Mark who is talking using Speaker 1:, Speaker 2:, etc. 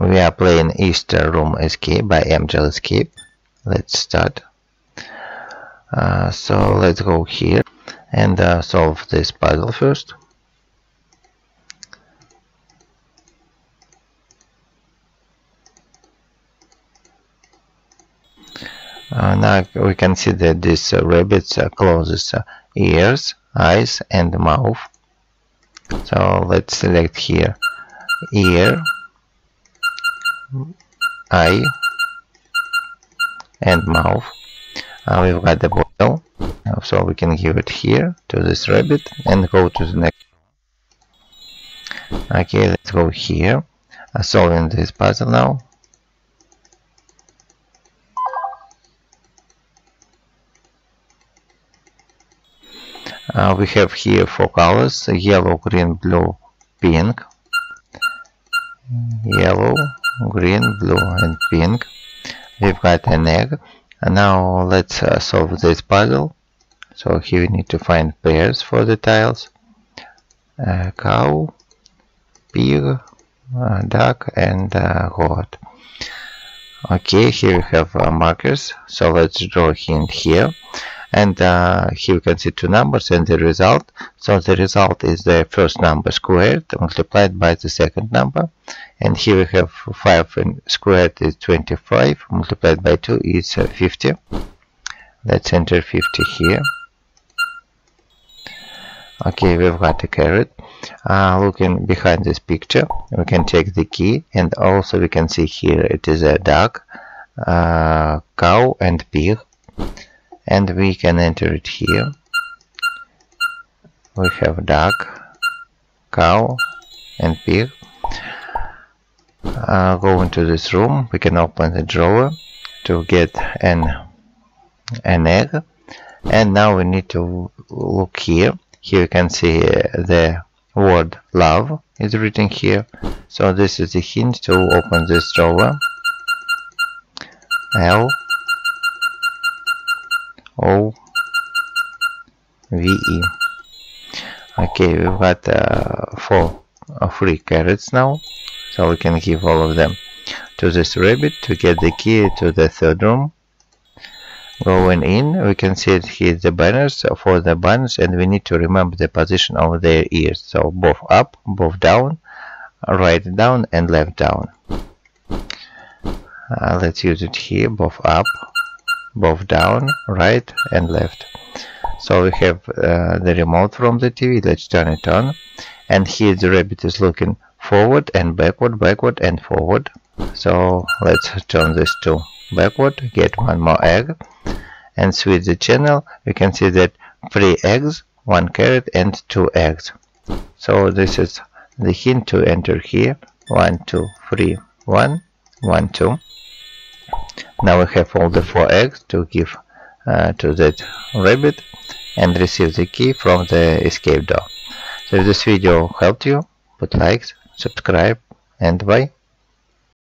Speaker 1: we are playing Easter Room Escape by Amgel Escape. Let's start. Uh, so let's go here and uh, solve this puzzle first. Uh, now we can see that this uh, rabbit uh, closes uh, ears, eyes and mouth. So let's select here ear, eye and mouth. Uh, we've got the bottle, uh, so we can give it here to this rabbit and go to the next. Okay, let's go here. Uh, solving this puzzle now. Uh, we have here four colors yellow green blue pink yellow green blue and pink. We've got an egg. And now let's uh, solve this puzzle. So here we need to find pairs for the tiles. Uh, cow pig uh, duck and uh, goat. Okay here we have uh, markers. So let's draw a hint here and uh, here you can see two numbers and the result. So the result is the first number squared multiplied by the second number. And here we have 5 and squared is 25 multiplied by 2 is uh, 50 let's enter 50 here. Okay we've got a carrot uh, looking behind this picture we can take the key and also we can see here it is a duck uh, cow and pig and we can enter it here. We have duck cow and pig. Uh, go into this room. We can open the drawer to get an an egg. And now we need to look here. Here you can see the word love is written here. So this is the hint to open this drawer. L O V E. Okay, we've got uh, four uh, free carrots now, so we can give all of them to this rabbit to get the key to the third room. Going in, we can see it here the banners for the banners, and we need to remember the position of their ears. So both up, both down, right down, and left down. Uh, let's use it here, both up, both down, right and left. So we have uh, the remote from the TV, let's turn it on. And here the rabbit is looking forward and backward, backward and forward. So let's turn this to backward, get one more egg. And switch the channel, we can see that three eggs, one carrot and two eggs. So this is the hint to enter here. One, two, three, one, one, two. Now we have all the four eggs to give uh, to that rabbit and receive the key from the escape door. So if this video helped you, put likes, subscribe and bye.